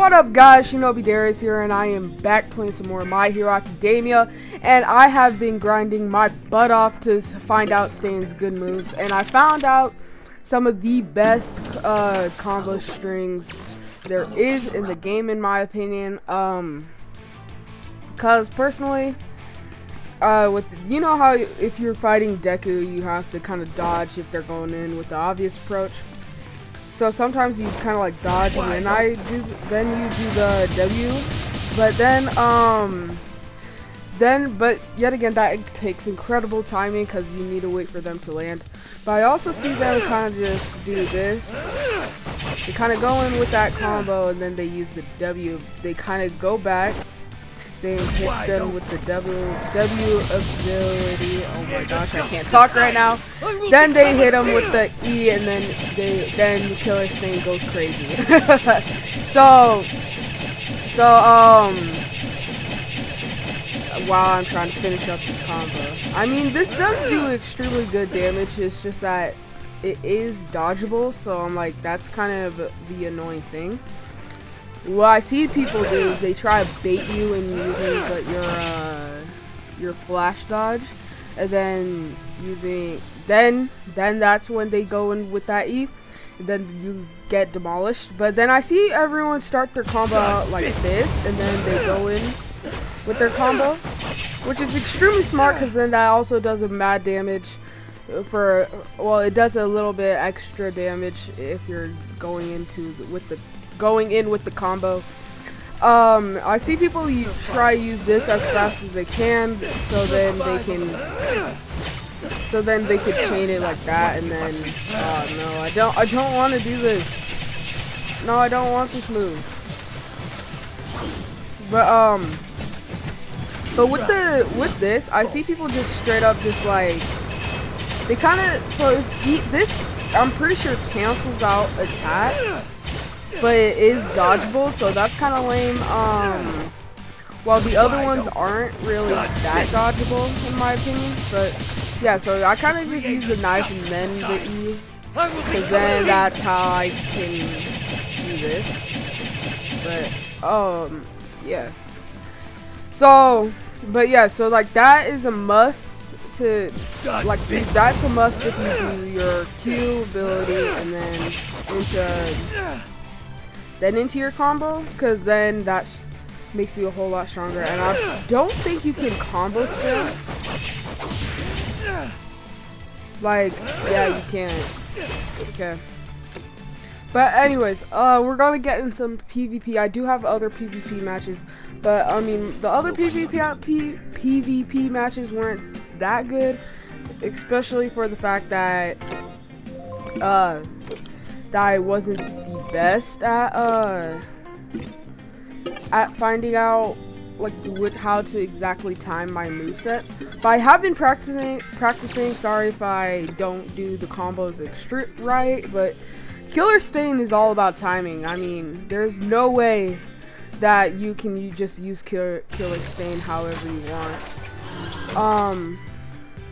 What up guys, Shinobi Darius here and I am back playing some more My Hero Academia and I have been grinding my butt off to find out Stain's good moves and I found out some of the best uh, combo strings there is in the game in my opinion um because personally uh, with you know how if you're fighting Deku you have to kind of dodge if they're going in with the obvious approach so sometimes you kind of like dodge, and then I do, then you do the W, but then um, then but yet again that takes incredible timing because you need to wait for them to land. But I also see them kind of just do this. They kind of go in with that combo, and then they use the W. They kind of go back they hit them with the W, w ability. Oh my gosh, I can't talk right now. Then they hit him with the E, and then they then the Killer Stain goes crazy. so, so um, while I'm trying to finish up this combo, I mean this does do extremely good damage. It's just that it is dodgeable, so I'm like that's kind of the annoying thing. What I see people do is they try to bait you in using but your uh, your flash dodge, and then using then then that's when they go in with that E, then you get demolished. But then I see everyone start their combo out like this, and then they go in with their combo, which is extremely smart because then that also does a mad damage for well it does a little bit extra damage if you're going into the, with the going in with the combo. Um, I see people try use this as fast as they can, so then they can, so then they could chain it like that, and then, oh no, I don't, I don't want to do this. No, I don't want this move. But um, but with the with this, I see people just straight up just like they kind of so if this, I'm pretty sure cancels out attacks but it is dodgeable, so that's kind of lame. Um, while the other ones aren't really that dodgeable, in my opinion. But yeah, so I kind of just use the knife and then the E, because then that's how I can do this. But um, yeah. So, but yeah, so like that is a must to like that's a must if you do your Q ability and then into then into your combo, because then that makes you a whole lot stronger. And I don't think you can combo spam. Like, yeah, you can't. Okay. But anyways, uh, we're gonna get in some PvP. I do have other PvP matches, but I mean, the other PvP P PvP matches weren't that good, especially for the fact that uh, that I wasn't best at uh at finding out like how to exactly time my move sets. But I have been practicing practicing. Sorry if I don't do the combos extra right, but Killer Stain is all about timing. I mean, there's no way that you can you just use Killer Killer Stain however you want. Um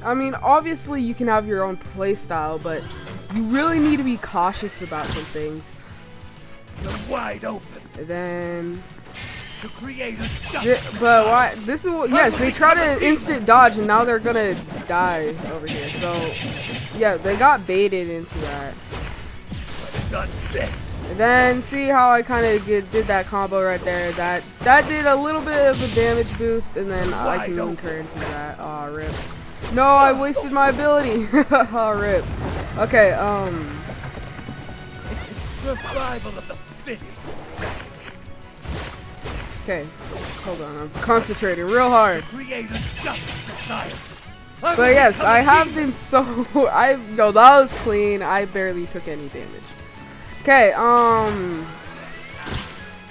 I mean, obviously you can have your own playstyle, but you really need to be cautious about some things. The wide open. And then to create a yeah, but why this is what yes they try to instant dodge and now they're gonna die over here so yeah they got baited into that. And then see how I kind of did that combo right there that that did a little bit of a damage boost and then I can incur into that aw oh, rip. No I wasted my ability oh rip. Okay, um. Survival of the Okay, hold on. I'm concentrating real hard. But yes, I have been so. I yo, that was clean. I barely took any damage. Okay, um.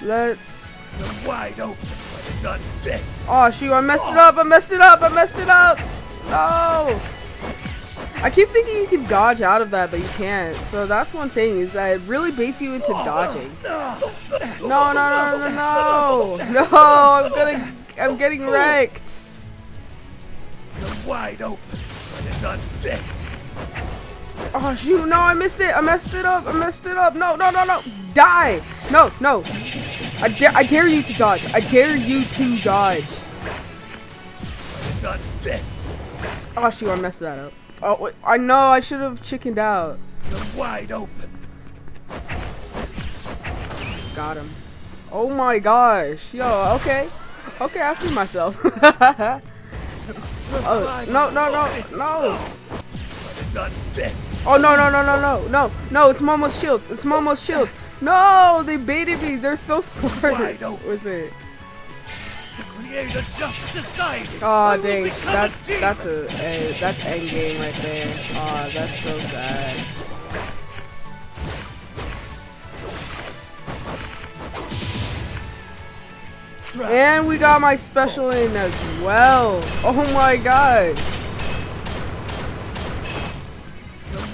Let's. Wide open this. Oh shoot! I messed it up. I messed it up. I messed it up. No. I keep thinking you can dodge out of that, but you can't. So that's one thing, is that it really baits you into dodging. No, no, no, no, no, no! I'm gonna, I'm getting wrecked. Wide open. Try to dodge this. Oh shoot, no, I missed it. I messed it up. I messed it up. No, no, no, no. Die. No, no. I dare I dare you to dodge. I dare you to dodge. Dodge this. Oh shoot, I messed that up. Oh wait, I know I should have chickened out. The wide open. Got him. Oh my gosh. Yo, okay. Okay, I see myself. oh, no, no, no, no. Oh, no, no, no, no, no, no. No, it's Momo's shield. It's Momo's shield. No, they baited me. They're so smart with it. Create a just society. Oh, dang. That's, that's a, a, that's endgame right there. Oh, that's so sad. And we got my special in as well. Oh my god.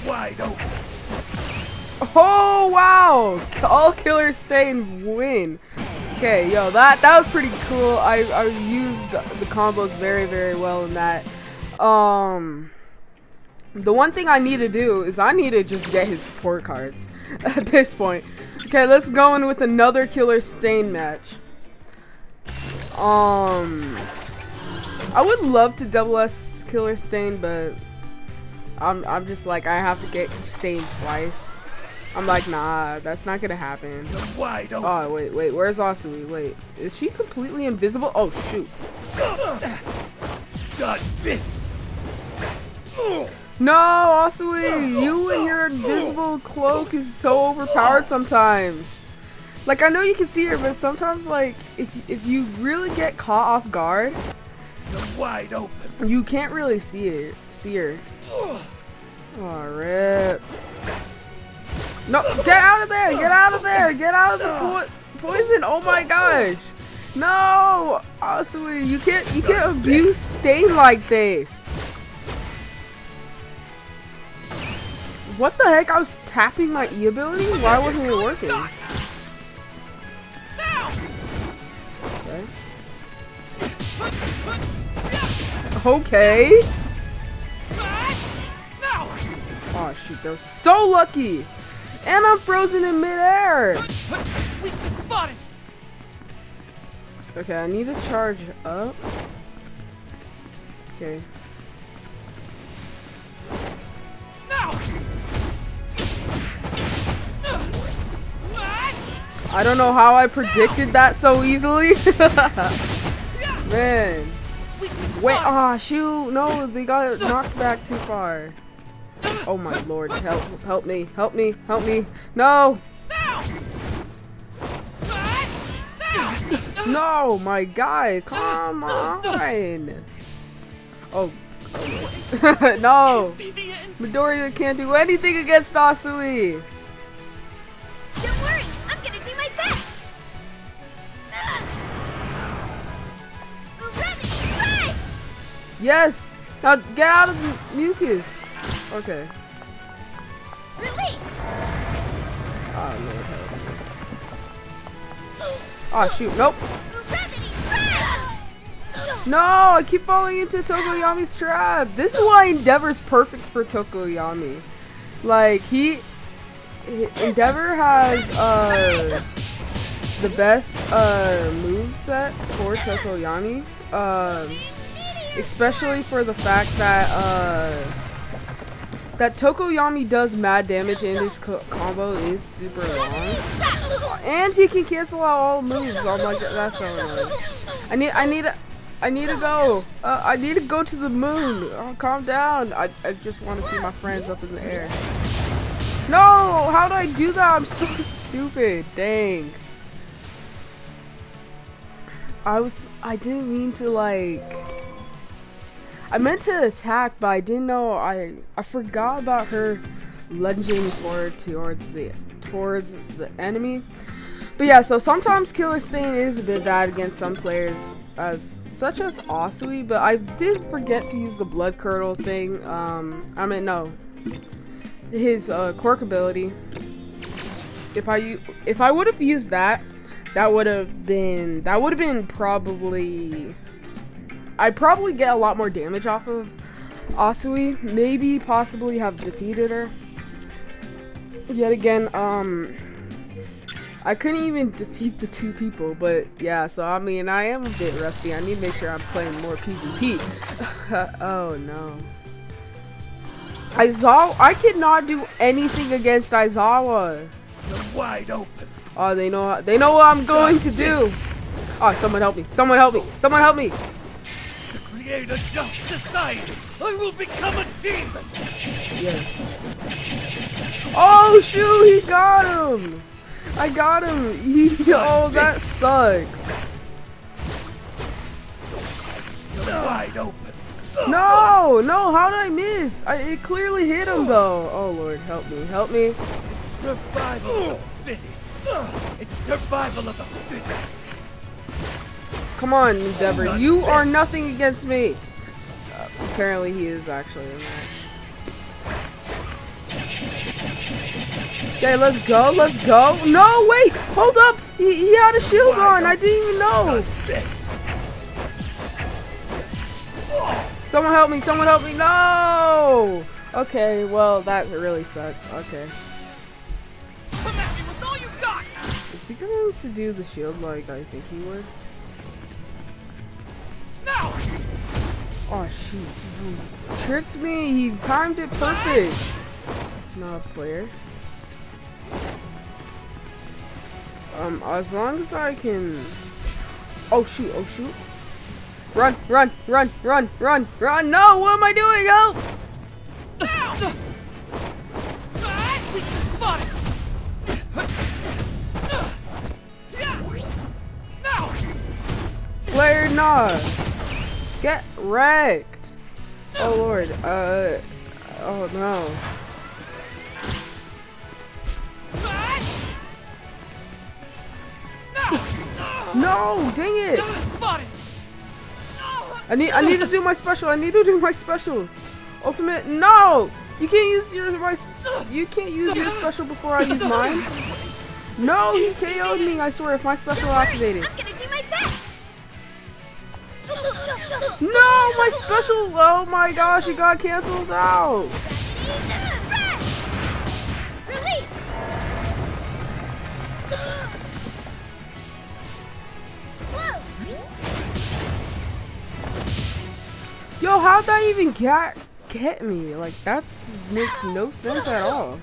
Wide open. Oh wow! All killers stay and win. Okay, yo, that that was pretty cool. I I used the combos very very well in that. Um, the one thing I need to do is I need to just get his support cards at this point. Okay, let's go in with another killer stain match. Um, I would love to double S killer stain, but I'm I'm just like I have to get stained twice. I'm like, nah, that's not gonna happen. Oh wait, wait, where's Asui? Wait, is she completely invisible? Oh shoot. Dodge this. No, Asui, you and your invisible cloak is so overpowered sometimes. Like I know you can see her, but sometimes like if if you really get caught off guard, The wide open. you can't really see it, see her. Rip. No, get out of there! Get out of there! Get out of the po poison! Oh my gosh! No, Asui, you can't you can't abuse stain like this. What the heck? I was tapping my E ability. Why wasn't it working? Okay. Okay. Oh shoot, they're so lucky! And I'm frozen in midair! Okay, I need to charge up. Okay. I don't know how I predicted that so easily. Man. Wait, ah, shoot. No, they got knocked back too far. Oh my lord, help, help me, help me, help me. No! No, my guy, come on. Oh. no! Midoriya can't do anything against Asui. Don't worry, I'm gonna do my best. Gravity Crash! Yes! Now get out of the mucus. Okay. Release! Oh, Lord help. Oh, shoot. Nope. No, I keep falling into Tokoyami's trap. This is why Endeavor's perfect for Tokoyami. Like, he... he- Endeavor has, uh... The best, uh, move set for Tokoyami. Um... especially for the fact that uh that Tokoyami does mad damage and his co combo is super long, and he can cancel out all moves. Oh my god, that's so annoying. I need, I need, I need to go. Uh, I need to go to the moon. Oh, calm down. I, I just want to see my friends up in the air. No, how did I do that? I'm so stupid. Dang. I was, I didn't mean to like. I meant to attack, but I didn't know. I I forgot about her lunging forward towards the towards the enemy. But yeah, so sometimes Killer Stain is a bit bad against some players, as such as Asui. But I did forget to use the Blood Curdle thing. Um, I mean no, his uh, quirk ability. If I if I would have used that, that would have been that would have been probably I'd probably get a lot more damage off of Asui. Maybe possibly have defeated her. yet again, um, I couldn't even defeat the two people, but yeah, so I mean, I am a bit rusty. I need to make sure I'm playing more PvP. oh no. Aizawa, I cannot do anything against Aizawa. You're wide open. Oh, they know, they know what I'm going to do. Oh, someone help me. Someone help me. Someone help me. Create a just society, I will become a demon. Yes. Oh, shoot, he got him. I got him. He, oh, that sucks. Wide open. No, no, how did I miss? I, it clearly hit him though. Oh Lord, help me, help me. It's Survival of the fittest. It's survival of the fittest. Come on, Endeavor, you are nothing against me. Uh, apparently he is actually a match. Okay, let's go, let's go. No, wait, hold up. He, he had a shield on, I didn't even know. Someone help me, someone help me, no! Okay, well, that really sucks, okay. Come at me with all you got. Is he going to do the shield like I think he would? Oh shoot. He tricked me. He timed it perfect. Not a player. Um, as long as I can... Oh shoot, oh shoot. Run, run, run, run, run, run. No, what am I doing? Help! Player not. Get wrecked. Oh lord. Uh. Oh no. No, dang it. I need I need to do my special. I need to do my special. Ultimate no! You can't use your my you can't use your special before I use mine. No, he KO'd me, I swear if my special activated. No, my special oh my gosh, it got cancelled out. Yo, how'd that even get get me? Like that makes no sense at all.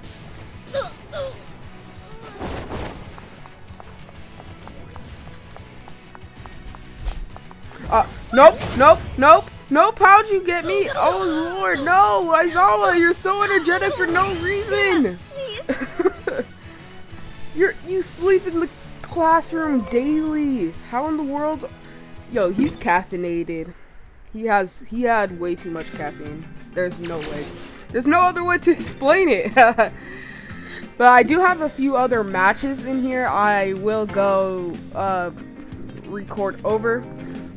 Nope, nope, nope, nope. How'd you get me? Oh lord, no, Aizawa, you're so energetic for no reason. You're you sleep in the classroom daily. How in the world? Yo, he's caffeinated. He has he had way too much caffeine. There's no way. There's no other way to explain it. but I do have a few other matches in here. I will go uh, record over.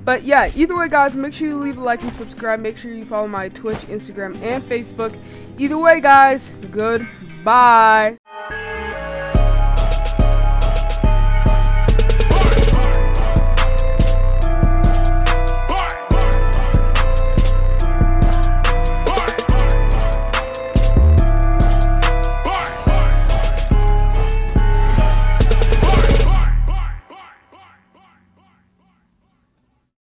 But yeah, either way, guys, make sure you leave a like and subscribe. Make sure you follow my Twitch, Instagram, and Facebook. Either way, guys, goodbye.